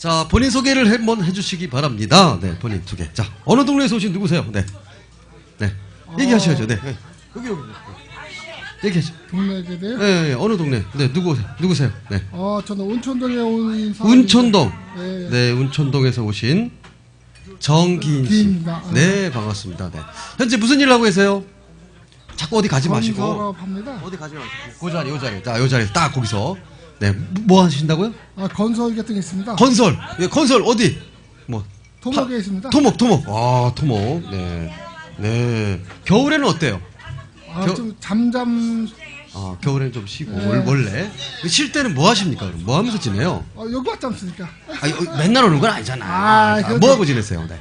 자, 본인 소개를 한번 해주시기 바랍니다. 네, 본인 소개. 자, 어느 동네에서 오신 누구세요? 네. 네. 얘기하셔야죠. 네. 네. 여기, 여기. 얘기하죠. 동네계대요. 네, 네, 어느 동네? 네, 누구, 누구세요? 네. 어, 저는 온천동에 온 사람인데- 운천동. 네. 네, 운천동에서 오신 정기인 씨. 기인입니다. 네, 반갑습니다. 네. 현재 무슨 일 하고 계세요? 자꾸 어디 가지 마시고. 건설업합니다. 어디 가지 마시고. 그 자리, 요 자리. 자, 요 자리 딱 거기서. 네, 뭐 하신다고요? 아, 건설 같은 게 있습니다. 건설. 예, 건설 어디? 뭐 토목에 타- 있습니다. 토목, 토목. 아, 토목. 네. 네. 겨울에는 어때요? 아, 겨- 좀 잠잠. 아, 겨울에는 좀 쉬고 네. 월- 원래 쉴 때는 뭐 하십니까? 그럼 뭐 하면서 지내요? 어, 여기 왔지 않습니까? 아니, 어, 맨날 오는 건 아니잖아. 아, 아, 그래도- 뭐 하고 지내세요? 네.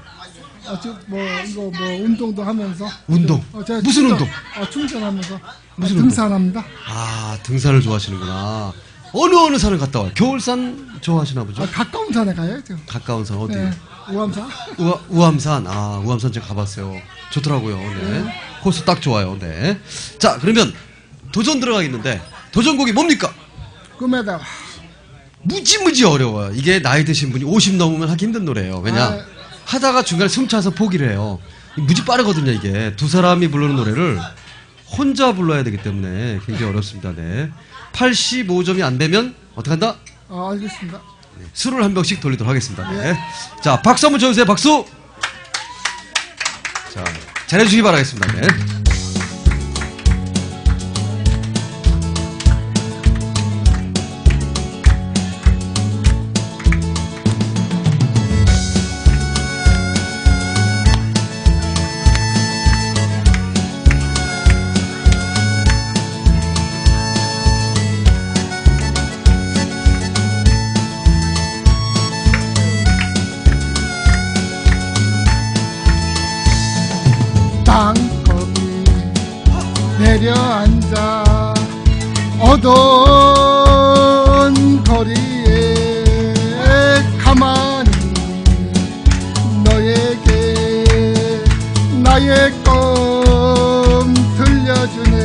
아, 저, 뭐, 이거 뭐, 운동도 하면서. 운동? 어, 제가 무슨 운동? 어, 충전하면서. 무슨 아, 등산합니다. 아, 등산을 좋아하시는구나. 어느 어느 산을 갔다 와요? 겨울산 좋아하시나 보죠? 아, 가까운 산에 가요, 지금. 가까운 산 어디? 네. 우암산. 우아, 우암산. 아, 우암산 제가 가봤어요. 좋더라고요. 네. 코스 딱 좋아요. 네. 자, 그러면 도전 들어가겠는데 도전곡이 뭡니까? 꿈에 다. 무지무지 어려워요. 이게 나이 드신 분이 50 넘으면 하기 힘든 노래예요. 왜냐? 아. 하다가 중간에 숨 차서 포기를 해요. 무지 빠르거든요, 이게. 두 사람이 부르는 노래를 혼자 불러야 되기 때문에 굉장히 어렵습니다. 네. 85점이 안 되면 어떻게 한다? 아, 알겠습니다. 술을 한 병씩 돌리도록 하겠습니다. 네. 자, 박수 한번 쳐주세요. 박수! 자, 잘해주시기 바라겠습니다. 네. 내려앉아 어두운 거리에 가만히 너에게 나의 꿈 들려주네.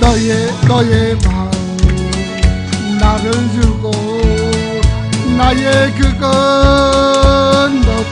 너의 너의 나의 그건 너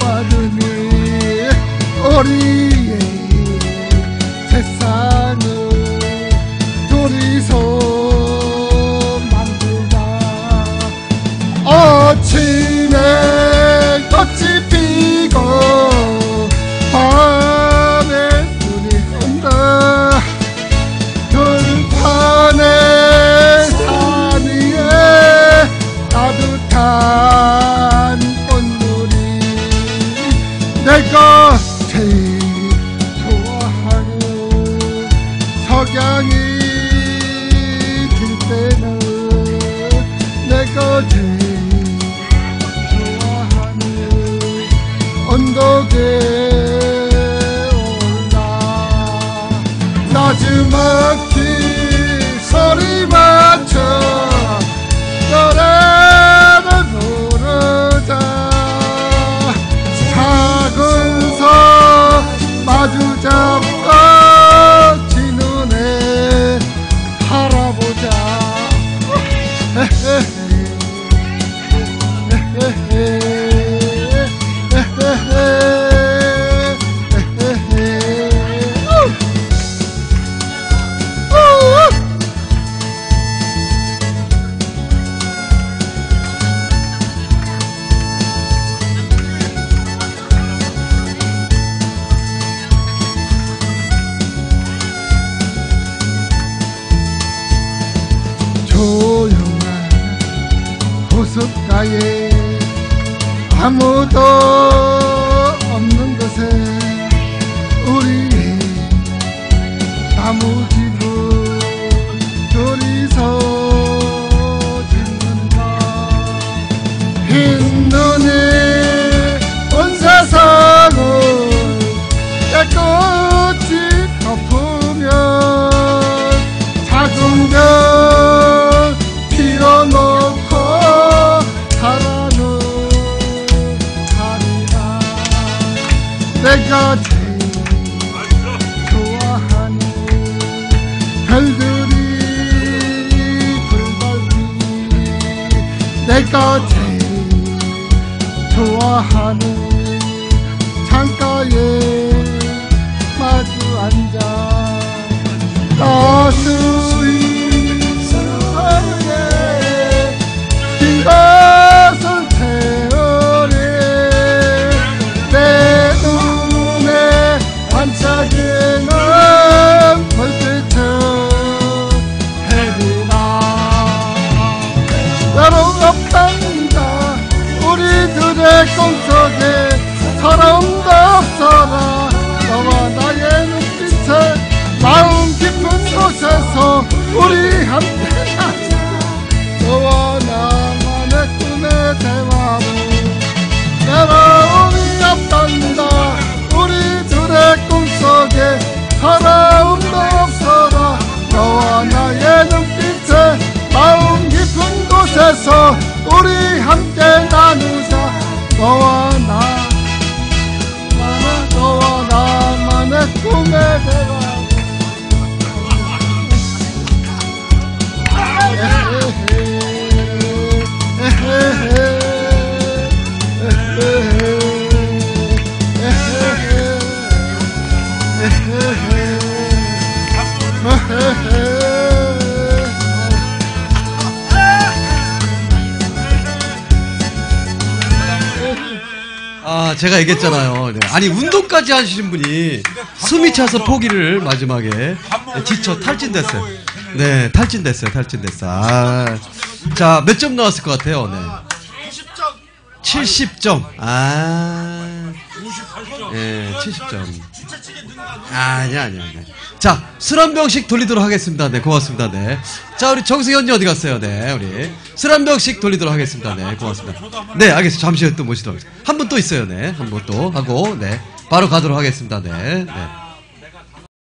내가 제일 좋아하는 석양이 조용한 호숫가에 아무도 없는 곳에 우리 나무 집 별들이 불달리 내가 제일 좋아하는 아, 제가 얘기했잖아요. 네. 아니, 운동까지 하시는 분이 숨이 차서 포기를 마지막에 네, 지쳐 탈진됐어요. 네, 탈진됐어요. 탈진됐어. 아, 자, 몇 점 나왔을 것 같아요? 네. 70점. 아. 예, 70점. 아, 아니야, 아니야, 아니야. 자, 술한 병씩 돌리도록 하겠습니다. 네, 고맙습니다. 네. 자, 우리 언니 어디 갔어요? 네, 우리. 술한 병씩 돌리도록 하겠습니다. 네, 고맙습니다. 네, 알겠습니다. 잠시 후에 또 모시도록 하겠습니다. 한 분 또 있어요. 네, 한 분 또 하고, 네. 바로 가도록 하겠습니다. 네, 네.